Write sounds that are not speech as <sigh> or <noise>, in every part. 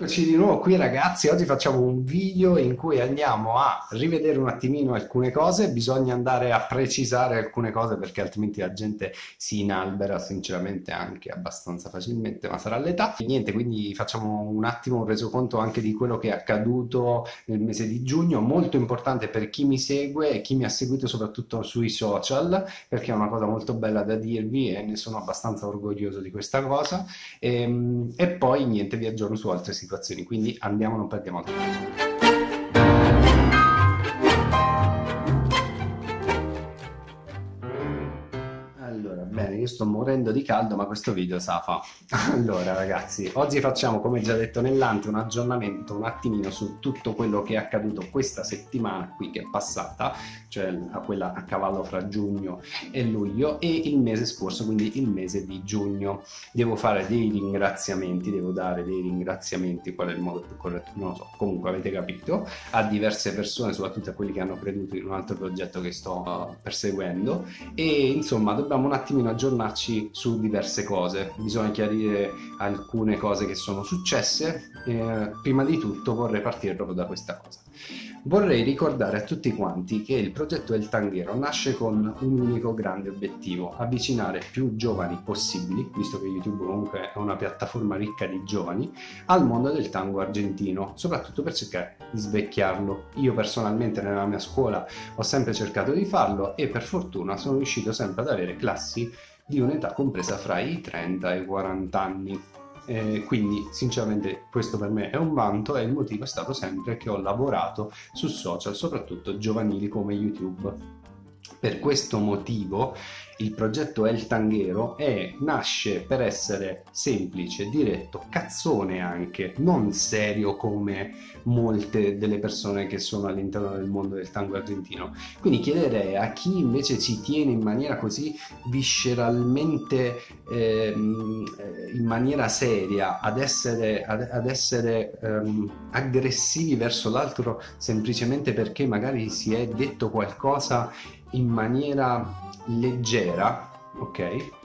Eccoci di nuovo qui ragazzi, oggi facciamo un video in cui andiamo a rivedere un attimino alcune cose, bisogna andare a precisare alcune cose perché altrimenti la gente si inalbera sinceramente anche abbastanza facilmente, ma sarà l'età. E niente, quindi facciamo un attimo un resoconto anche di quello che è accaduto nel mese di giugno, molto importante per chi mi segue e chi mi ha seguito soprattutto sui social, perché è una cosa molto bella da dirvi e ne sono abbastanza orgoglioso di questa cosa. E, ehm, e poi niente, vi aggiorno su altre situazioni situazioni, quindi andiamo, non perdiamo tempo. Io sto morendo di caldo, ma questo video sa fa. <laughs> Allora, ragazzi, oggi facciamo, come già detto nell'ante, un aggiornamento un attimino su tutto quello che è accaduto questa settimana qui che è passata, cioè quella a cavallo fra giugno e luglio, e il mese scorso, quindi il mese di giugno. Devo fare dei ringraziamenti, devo dare dei ringraziamenti, qual è il modo più corretto? Non lo so, comunque avete capito, a diverse persone, soprattutto a quelli che hanno creduto in un altro progetto che sto perseguendo, e insomma dobbiamo un attimino aggiornarci su diverse cose, bisogna chiarire alcune cose che sono successe. Eh, prima di tutto vorrei partire proprio da questa cosa. Vorrei ricordare a tutti quanti che il progetto El Tanghero nasce con un unico grande obiettivo, avvicinare più giovani possibili, visto che YouTube comunque è una piattaforma ricca di giovani, al mondo del tango argentino, soprattutto per cercare di svecchiarlo. Io personalmente nella mia scuola ho sempre cercato di farlo e per fortuna sono riuscito sempre ad avere classi di un'età compresa fra i 30 e i 40 anni. Eh, quindi sinceramente questo per me è un vanto e il motivo è stato sempre che ho lavorato su social, soprattutto giovanili come YouTube. Per questo motivo il progetto El Tanghero è, nasce per essere semplice, diretto, cazzone anche, non serio come molte delle persone che sono all'interno del mondo del tango argentino. Quindi chiederei a chi invece ci tiene in maniera così visceralmente, ehm, in maniera seria, ad essere, ad, ad essere ehm, aggressivi verso l'altro semplicemente perché magari si è detto qualcosa in maniera leggera, ok?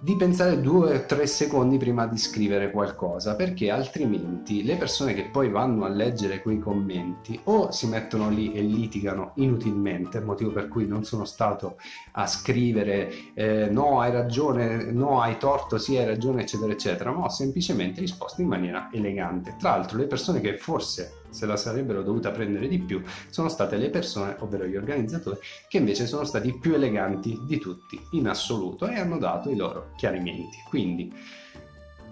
Di pensare due o tre secondi prima di scrivere qualcosa, perché altrimenti le persone che poi vanno a leggere quei commenti o si mettono lì e litigano inutilmente, motivo per cui non sono stato a scrivere eh, no, hai ragione, no, hai torto, sì, hai ragione, eccetera, eccetera, ma ho semplicemente risposto in maniera elegante. Tra l'altro, le persone che forse se la sarebbero dovuta prendere di più, sono state le persone, ovvero gli organizzatori, che invece sono stati più eleganti di tutti in assoluto e hanno dato i loro chiarimenti. Quindi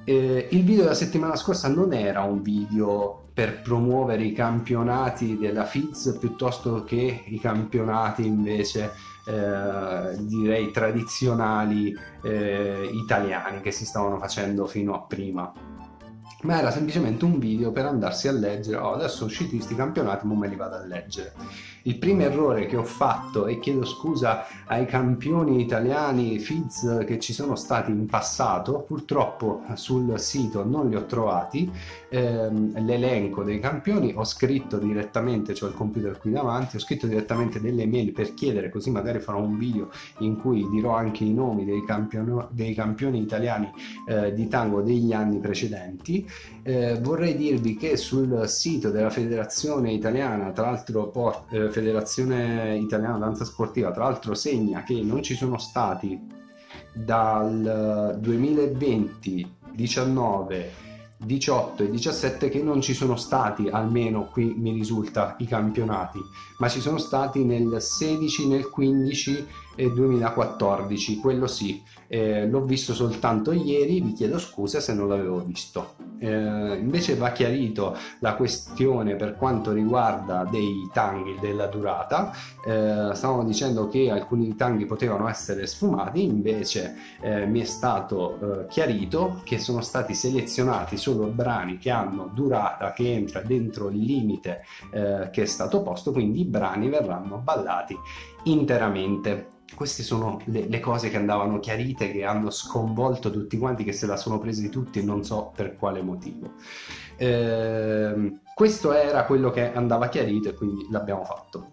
eh, il video della settimana scorsa non era un video per promuovere i campionati della FIZ piuttosto che i campionati invece eh, direi tradizionali eh, italiani che si stavano facendo fino a prima ma era semplicemente un video per andarsi a leggere, oh, adesso sono usciti questi campionati, ma me li vado a leggere. Il primo errore che ho fatto, e chiedo scusa ai campioni italiani Fizz che ci sono stati in passato, purtroppo sul sito non li ho trovati, ehm, l'elenco dei campioni, ho scritto direttamente, ho il computer qui davanti, ho scritto direttamente delle mail per chiedere, così magari farò un video in cui dirò anche i nomi dei, campioni, dei campioni italiani eh, di tango degli anni precedenti. Eh, vorrei dirvi che sul sito della federazione italiana, tra l'altro eh, Federazione Italiana Danza Sportiva, tra l'altro segna che non ci sono stati dal 2020, 19, 18 e 17 che non ci sono stati, almeno qui mi risulta, i campionati, ma ci sono stati nel 16, nel 15 e 2014, quello sì, eh, l'ho visto soltanto ieri, vi chiedo scusa se non l'avevo visto. Eh, invece va chiarito la questione per quanto riguarda dei tanghi della durata, eh, stavamo dicendo che alcuni tanghi potevano essere sfumati, invece eh, mi è stato eh, chiarito che sono stati selezionati solo brani che hanno durata che entra dentro il limite eh, che è stato posto, quindi i brani verranno ballati interamente queste sono le, le, cose che andavano chiarite, che hanno sconvolto tutti quanti, che se la sono presi tutti e non so per quale motivo. Eh, questo era quello che andava chiarito e quindi l'abbiamo fatto.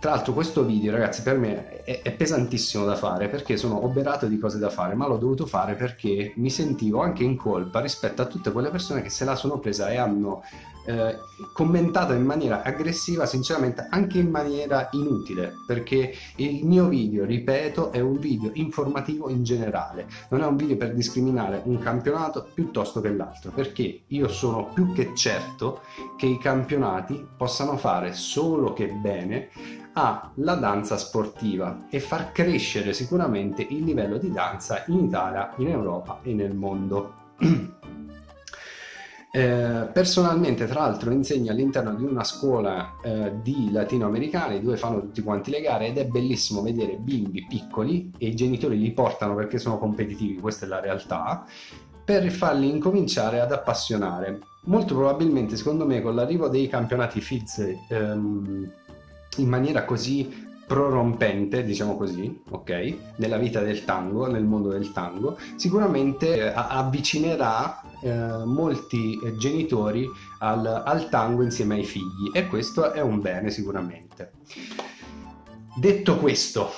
Tra l'altro questo video ragazzi per me è, è, pesantissimo da fare perché sono oberato di cose da fare, ma l'ho dovuto fare perché mi sentivo anche in colpa rispetto a tutte quelle persone che se la sono presa e hanno eh, commentato in maniera aggressiva, sinceramente anche in maniera inutile, perché il mio video, ripeto, è un video informativo in generale, non è un video per discriminare un campionato piuttosto che l'altro, perché io sono più che certo che i campionati possano fare solo che bene alla danza sportiva e far crescere sicuramente il livello di danza in Italia, in Europa e nel mondo. <clears throat> Eh, personalmente, tra l'altro, insegno all'interno di una scuola eh, di latinoamericani dove fanno tutti quanti le gare ed è bellissimo vedere bimbi piccoli e i genitori li portano perché sono competitivi, questa è la realtà, per farli incominciare ad appassionare. Molto probabilmente, secondo me, con l'arrivo dei campionati FIDS ehm, in maniera così prorompente, diciamo così, ok, nella vita del tango, nel mondo del tango, sicuramente eh, avvicinerà eh, molti eh, genitori al, al tango insieme ai figli e questo è un bene sicuramente. Detto questo,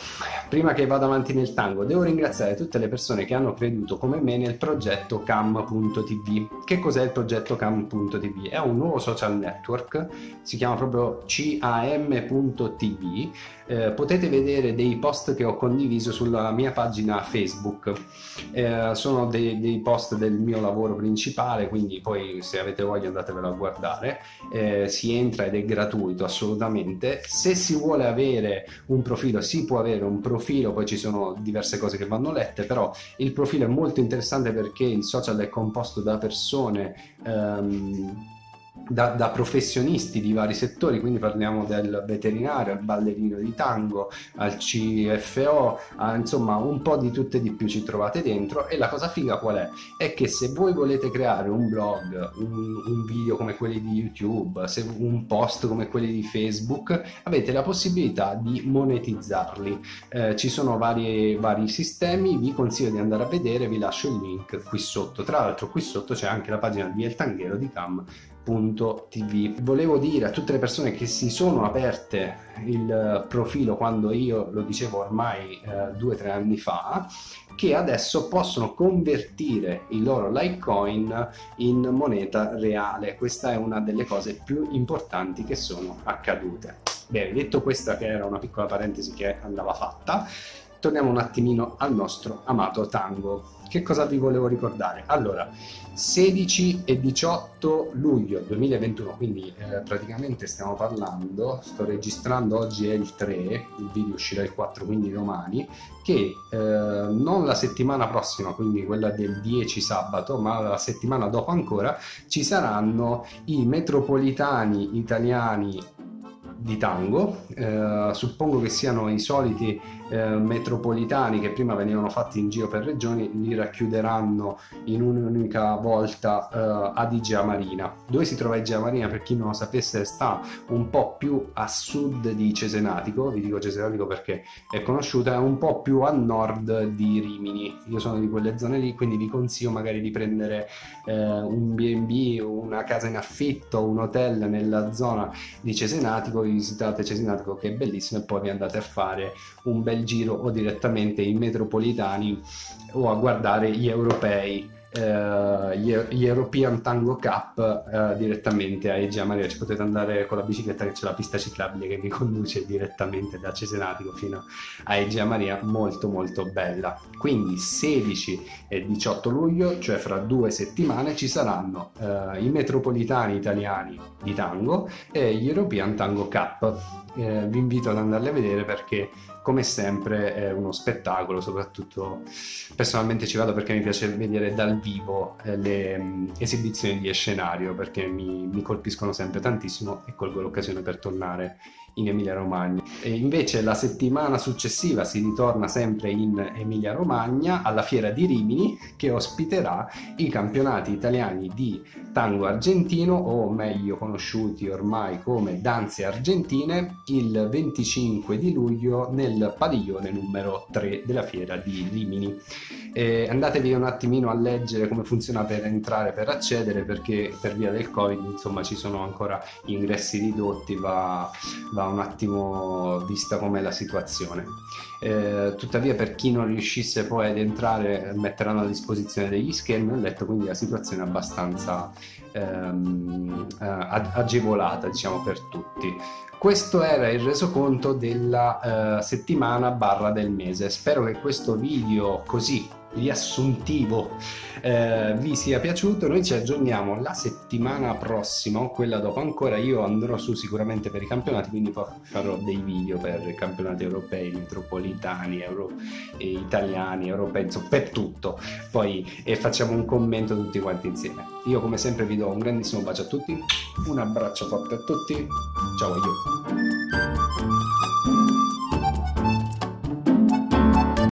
prima che vada avanti nel tango, devo ringraziare tutte le persone che hanno creduto come me nel progetto cam.tv. Che cos'è il progetto cam.tv? È un nuovo social network, si chiama proprio cam.tv. Eh, potete vedere dei post che ho condiviso sulla mia pagina Facebook. Eh, sono dei, dei, post del mio lavoro principale, quindi poi se avete voglia andatevelo a guardare. Eh, si entra ed è gratuito assolutamente. Se si vuole avere un profilo, si può avere un profilo, poi ci sono diverse cose che vanno lette, però il profilo è molto interessante perché il social è composto da persone ehm, da, da, professionisti di vari settori, quindi parliamo del veterinario, al ballerino di tango, al CFO, a, insomma un po' di tutto e di più ci trovate dentro e la cosa figa qual è? È che se voi volete creare un blog, un, un video come quelli di YouTube, un post come quelli di Facebook, avete la possibilità di monetizzarli. Eh, ci sono vari, vari sistemi, vi consiglio di andare a vedere, vi lascio il link qui sotto. Tra l'altro qui sotto c'è anche la pagina di El Tanghero di Cam TV. Volevo dire a tutte le persone che si sono aperte il profilo quando io lo dicevo ormai eh, due o tre anni fa che adesso possono convertire i loro Litecoin in moneta reale. Questa è una delle cose più importanti che sono accadute. Bene, detto questa che era una piccola parentesi che andava fatta, torniamo un attimino al nostro amato tango. Che cosa vi volevo ricordare? Allora, 16 e 18 luglio 2021, quindi eh, praticamente stiamo parlando, sto registrando oggi è il 3, il video uscirà il 4, quindi domani, che eh, non la settimana prossima, quindi quella del 10 sabato, ma la settimana dopo ancora, ci saranno i metropolitani italiani di tango, eh, suppongo che siano i soliti eh, metropolitani che prima venivano fatti in giro per regioni, li racchiuderanno in un'unica volta eh, ad Igea Marina. Dove si trova Igea Marina, per chi non lo sapesse, sta un po' più a sud di Cesenatico, vi dico Cesenatico perché è conosciuta, è un po' più a nord di Rimini. Io sono di quelle zone lì, quindi vi consiglio magari di prendere eh, un B&B, una casa in affitto, un hotel nella zona di Cesenatico visitate Cesinatico che è bellissimo e poi vi andate a fare un bel giro o direttamente in metropolitani o a guardare gli europei eh, gli European Tango Cup eh, direttamente a Egea Maria ci potete andare con la bicicletta che c'è la pista ciclabile che vi conduce direttamente da Cesenatico fino a Egea Maria molto molto bella. Quindi 16 e 18 luglio cioè fra due settimane ci saranno eh, i metropolitani italiani di tango e gli European Tango Cup. Eh, vi invito ad andarli a vedere perché come sempre è uno spettacolo, soprattutto personalmente ci vado perché mi piace vedere dal vivo eh, le um, esibizioni di scenario perché mi, mi colpiscono sempre tantissimo e colgo l'occasione per tornare in Emilia Romagna. E invece la settimana successiva si ritorna sempre in Emilia Romagna alla fiera di Rimini che ospiterà i campionati italiani di tango argentino o meglio conosciuti ormai come danze argentine il 25 di luglio nel padiglione numero 3 della fiera di Rimini. Eh, andatevi un attimino a leggere come funziona per entrare, per accedere perché per via del covid insomma ci sono ancora ingressi ridotti, va, va un attimo vista com'è la situazione. Eh, tuttavia per chi non riuscisse poi ad entrare metteranno a disposizione degli schermi, ho letto quindi la situazione è abbastanza ehm, eh, agevolata diciamo per tutti. Questo era il resoconto della eh, settimana barra del mese. Spero che questo video così riassuntivo eh, vi sia piaciuto. Noi ci aggiorniamo la settimana prossima o quella dopo ancora. Io andrò su sicuramente per i campionati, quindi farò dei video per i campionati europei, metropolitani, euro, italiani, europei, insomma, per tutto. Poi e facciamo un commento tutti quanti insieme. Io come sempre vi do un grandissimo bacio a tutti, un abbraccio forte a tutti. Ciao a io.